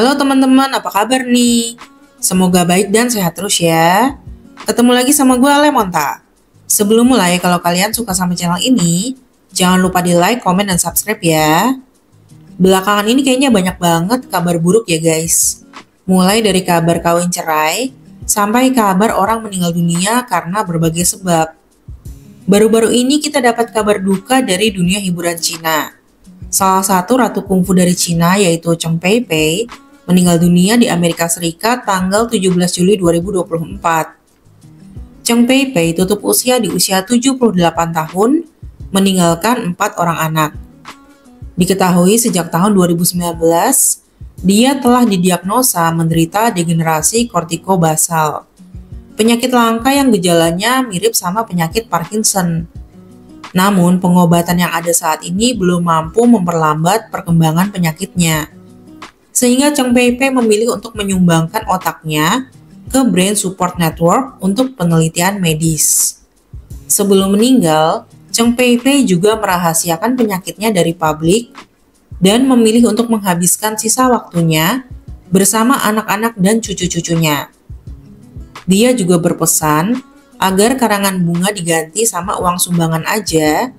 Halo teman-teman, apa kabar nih? Semoga baik dan sehat terus ya. Ketemu lagi sama gue Lemonta. Sebelum mulai, kalau kalian suka sama channel ini, jangan lupa di like, komen, dan subscribe ya. Belakangan ini kayaknya banyak banget kabar buruk ya guys. Mulai dari kabar kawin cerai, sampai kabar orang meninggal dunia karena berbagai sebab. Baru-baru ini kita dapat kabar duka dari dunia hiburan Cina. Salah satu ratu kungfu dari Cina yaitu Cheng Pei Pei meninggal dunia di Amerika Serikat tanggal 17 Juli 2024. Cheng Pei Pei tutup usia di usia 78 tahun, meninggalkan empat orang anak. Diketahui sejak tahun 2019, dia telah didiagnosa menderita degenerasi kortikobasal. Penyakit langka yang gejalanya mirip sama penyakit Parkinson namun, pengobatan yang ada saat ini belum mampu memperlambat perkembangan penyakitnya. Sehingga Cheng Pei Pei memilih untuk menyumbangkan otaknya ke Brain Support Network untuk penelitian medis. Sebelum meninggal, Cheng Pei Pei juga merahasiakan penyakitnya dari publik dan memilih untuk menghabiskan sisa waktunya bersama anak-anak dan cucu-cucunya. Dia juga berpesan agar karangan bunga diganti sama uang sumbangan aja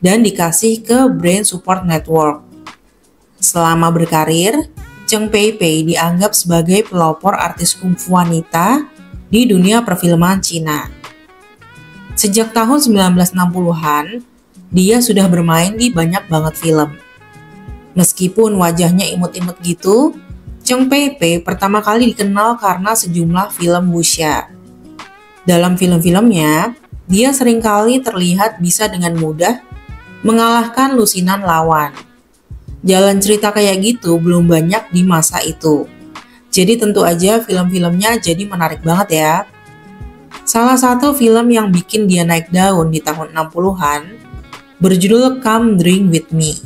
dan dikasih ke Brain Support Network. Selama berkarir, Cheng Pei Pei dianggap sebagai pelopor artis kungfu wanita di dunia perfilman Cina. Sejak tahun 1960-an, dia sudah bermain di banyak banget film. Meskipun wajahnya imut-imut gitu, Cheng Pei Pei pertama kali dikenal karena sejumlah film wuxia. Dalam film-filmnya, dia sering kali terlihat bisa dengan mudah mengalahkan lusinan lawan. Jalan cerita kayak gitu belum banyak di masa itu. Jadi tentu aja film-filmnya jadi menarik banget ya. Salah satu film yang bikin dia naik daun di tahun 60-an berjudul Come Drink With Me.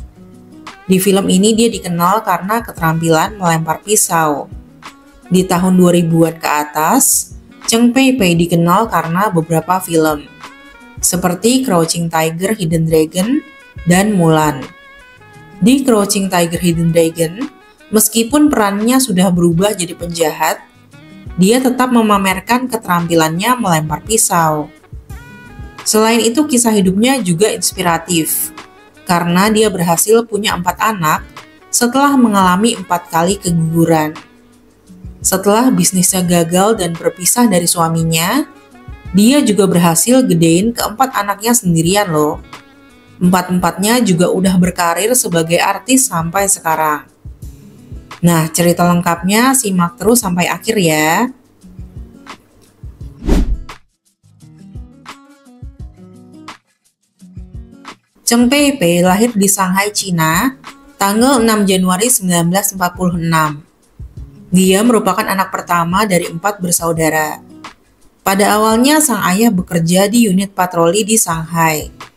Di film ini dia dikenal karena keterampilan melempar pisau. Di tahun 2000-an ke atas, Cheng Pei Pei dikenal karena beberapa film, seperti Crouching Tiger, Hidden Dragon, dan Mulan. Di Crouching Tiger, Hidden Dragon, meskipun perannya sudah berubah jadi penjahat, dia tetap memamerkan keterampilannya melempar pisau. Selain itu, kisah hidupnya juga inspiratif, karena dia berhasil punya empat anak setelah mengalami empat kali keguguran. Setelah bisnisnya gagal dan berpisah dari suaminya, dia juga berhasil gedein keempat anaknya sendirian loh. Empat-empatnya juga udah berkarir sebagai artis sampai sekarang. Nah, cerita lengkapnya simak terus sampai akhir ya. Cheng Pei lahir di Shanghai, Cina, tanggal 6 Januari 1946. Dia merupakan anak pertama dari empat bersaudara. Pada awalnya, sang ayah bekerja di unit patroli di Shanghai.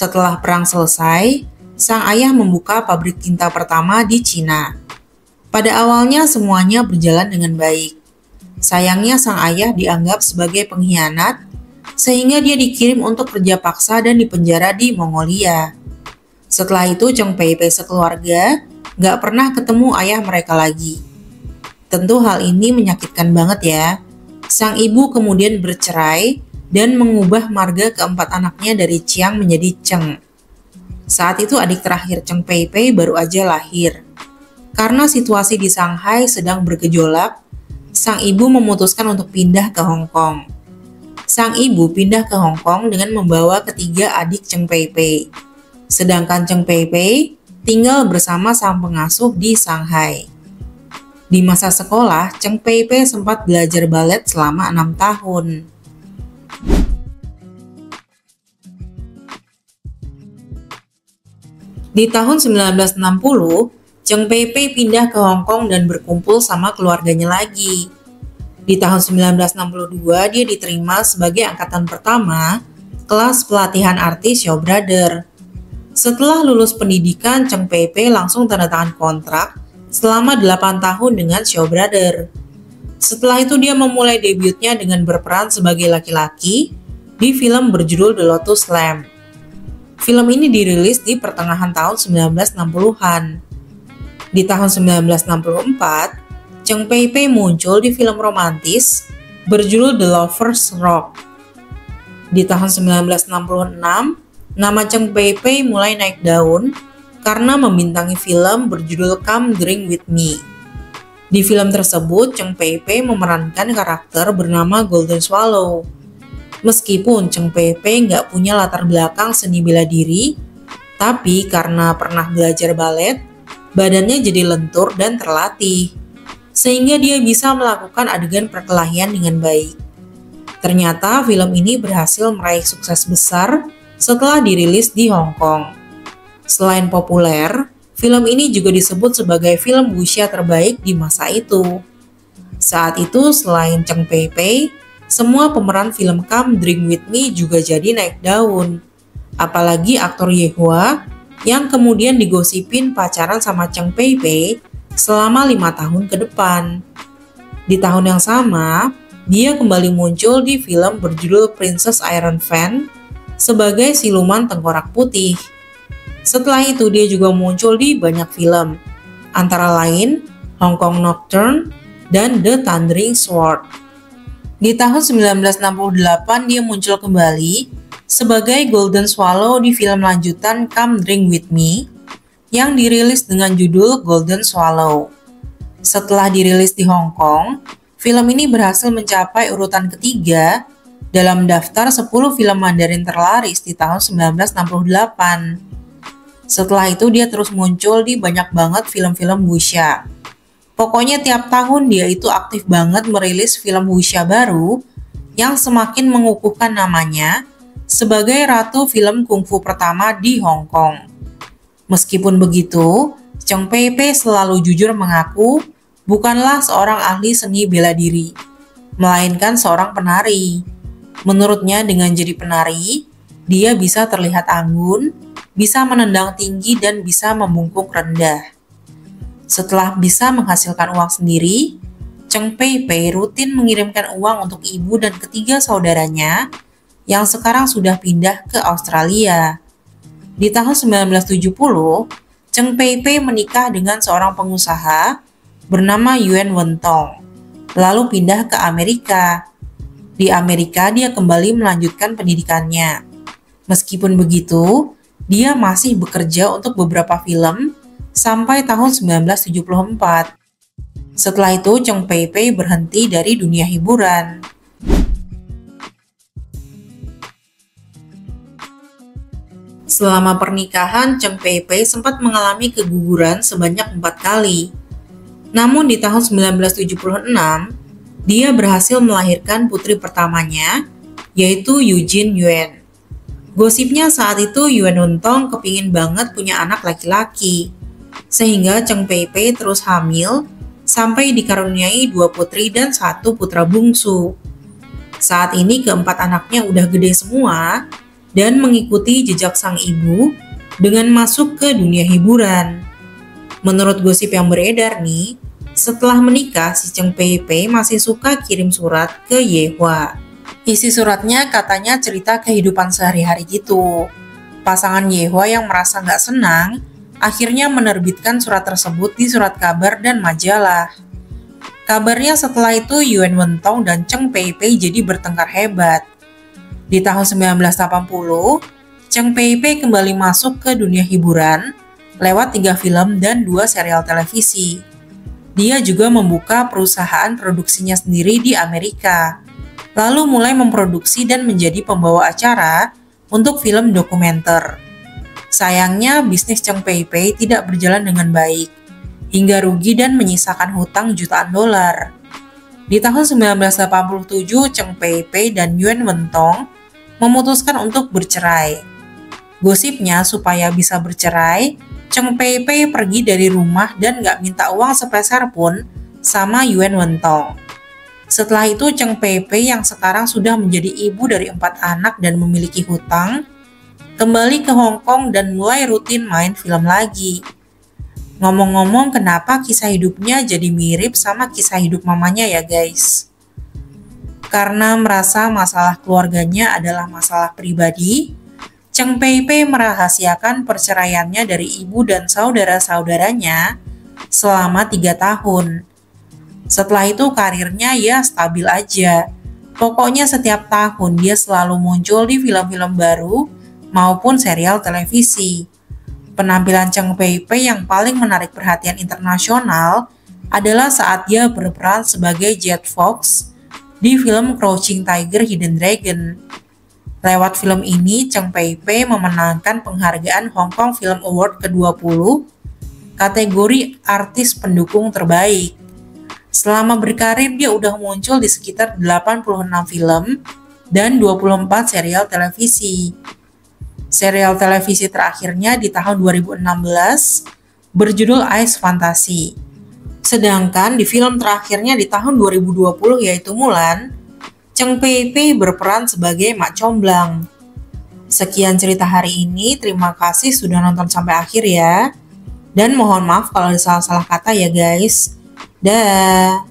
Setelah perang selesai, sang ayah membuka pabrik tinta pertama di Cina. Pada awalnya, semuanya berjalan dengan baik. Sayangnya, sang ayah dianggap sebagai pengkhianat, sehingga dia dikirim untuk kerja paksa dan dipenjara di Mongolia. Setelah itu, Cheng Pei Pei sekeluarga gak pernah ketemu ayah mereka lagi. Tentu hal ini menyakitkan banget ya. Sang ibu kemudian bercerai dan mengubah marga keempat anaknya dari Chiang menjadi Cheng. Saat itu adik terakhir Cheng Pei Pei baru aja lahir. Karena situasi di Shanghai sedang bergejolak, sang ibu memutuskan untuk pindah ke Hong Kong. Sang ibu pindah ke Hong Kong dengan membawa ketiga adik Cheng Pei Pei. Sedangkan Cheng Pei Pei tinggal bersama sang pengasuh di Shanghai. Di masa sekolah, Cheng Pei Pei sempat belajar balet selama enam tahun. Di tahun 1960, Cheng Pei Pei pindah ke Hong Kong dan berkumpul sama keluarganya lagi. Di tahun 1962, dia diterima sebagai angkatan pertama kelas pelatihan artis Show Brother. Setelah lulus pendidikan, Cheng Pei Pei langsung tanda tangan kontrak selama 8 tahun dengan Shaw Brother. Setelah itu dia memulai debutnya dengan berperan sebagai laki-laki di film berjudul The Lotus Lamp. Film ini dirilis di pertengahan tahun 1960-an. Di tahun 1964, Cheng Pei Pei muncul di film romantis berjudul The Lover's Rock. Di tahun 1966, nama Cheng Pei Pei mulai naik daun karena membintangi film berjudul Come Drink With Me. Di film tersebut, Cheng Pei Pei memerankan karakter bernama Golden Swallow. Meskipun Cheng Pei nggak punya latar belakang seni bela diri, tapi karena pernah belajar balet, badannya jadi lentur dan terlatih sehingga dia bisa melakukan adegan perkelahian dengan baik. Ternyata film ini berhasil meraih sukses besar setelah dirilis di Hong Kong. Selain populer, film ini juga disebut sebagai film wuxia terbaik di masa itu. Saat itu selain Cheng Pei Pei, semua pemeran film Come Drink With Me juga jadi naik daun. Apalagi aktor Yehua yang kemudian digosipin pacaran sama Cheng Pei Pei selama lima tahun ke depan. Di tahun yang sama, dia kembali muncul di film berjudul Princess Iron Fan sebagai siluman tengkorak putih. Setelah itu dia juga muncul di banyak film, antara lain Hong Kong Nocturne dan The Thundering Sword. Di tahun 1968 dia muncul kembali sebagai Golden Swallow di film lanjutan Come Drink With Me yang dirilis dengan judul Golden Swallow. Setelah dirilis di Hong Kong, film ini berhasil mencapai urutan ketiga dalam daftar 10 film Mandarin terlaris di tahun 1968. Setelah itu dia terus muncul di banyak banget film-film wuxia. Pokoknya tiap tahun dia itu aktif banget merilis film wuxia baru yang semakin mengukuhkan namanya sebagai ratu film kungfu pertama di Hong Kong. Meskipun begitu, Cheng Pei Pei selalu jujur mengaku bukanlah seorang ahli seni bela diri, melainkan seorang penari. Menurutnya dengan jadi penari, dia bisa terlihat anggun, bisa menendang tinggi dan bisa membungkuk rendah. Setelah bisa menghasilkan uang sendiri, Cheng Pei Pei rutin mengirimkan uang untuk ibu dan ketiga saudaranya yang sekarang sudah pindah ke Australia. Di tahun 1970, Cheng Pei Pei menikah dengan seorang pengusaha bernama Yuan Wentong, lalu pindah ke Amerika. Di Amerika dia kembali melanjutkan pendidikannya. Meskipun begitu, dia masih bekerja untuk beberapa film sampai tahun 1974. Setelah itu, Cheng Pei Pei berhenti dari dunia hiburan. Selama pernikahan, Cheng Pei Pei sempat mengalami keguguran sebanyak empat kali. Namun di tahun 1976, dia berhasil melahirkan putri pertamanya, yaitu Eugene Yuan. Gosipnya saat itu Yuan Untong kepingin banget punya anak laki-laki, sehingga Cheng Pei Pei terus hamil sampai dikaruniai dua putri dan satu putra bungsu. Saat ini keempat anaknya udah gede semua, dan mengikuti jejak sang ibu dengan masuk ke dunia hiburan. Menurut gosip yang beredar nih, setelah menikah si Cheng Pei Pei masih suka kirim surat ke Yehua. Isi suratnya katanya cerita kehidupan sehari-hari gitu. Pasangan Yehua yang merasa nggak senang akhirnya menerbitkan surat tersebut di surat kabar dan majalah. Kabarnya setelah itu Yuan Wentong dan Cheng Pei Pei jadi bertengkar hebat. Di tahun 1980, Cheng Pei Pei kembali masuk ke dunia hiburan lewat tiga film dan dua serial televisi. Dia juga membuka perusahaan produksinya sendiri di Amerika, lalu mulai memproduksi dan menjadi pembawa acara untuk film dokumenter. Sayangnya, bisnis Cheng Pei Pei tidak berjalan dengan baik, hingga rugi dan menyisakan hutang jutaan dolar. Di tahun 1987, Cheng Pei Pei dan Yuan Wentong memutuskan untuk bercerai. Gosipnya supaya bisa bercerai, Cheng Pei Pei pergi dari rumah dan gak minta uang sepeser pun sama Yuan Wentong. Setelah itu Cheng Pei Pei yang sekarang sudah menjadi ibu dari empat anak dan memiliki hutang, kembali ke Hong Kong dan mulai rutin main film lagi. Ngomong-ngomong kenapa kisah hidupnya jadi mirip sama kisah hidup mamanya ya guys? Karena merasa masalah keluarganya adalah masalah pribadi, Cheng Pei Pei merahasiakan perceraiannya dari ibu dan saudara-saudaranya selama tiga tahun. Setelah itu karirnya ya stabil aja. Pokoknya setiap tahun dia selalu muncul di film-film baru maupun serial televisi. Penampilan Cheng Pei Pei yang paling menarik perhatian internasional adalah saat dia berperan sebagai Jet Fox di film Crouching Tiger Hidden Dragon. Lewat film ini, Cheng Pei Pei memenangkan penghargaan Hong Kong Film Award ke-20 kategori artis pendukung terbaik. Selama berkarir dia udah muncul di sekitar 86 film dan 24 serial televisi. Serial televisi terakhirnya di tahun 2016 berjudul Ice Fantasy. Sedangkan di film terakhirnya di tahun 2020 yaitu Mulan, Cheng Pei Pei berperan sebagai Mak Comblang. Sekian cerita hari ini, terima kasih sudah nonton sampai akhir ya. Dan mohon maaf kalau ada salah-salah kata ya guys. Dah.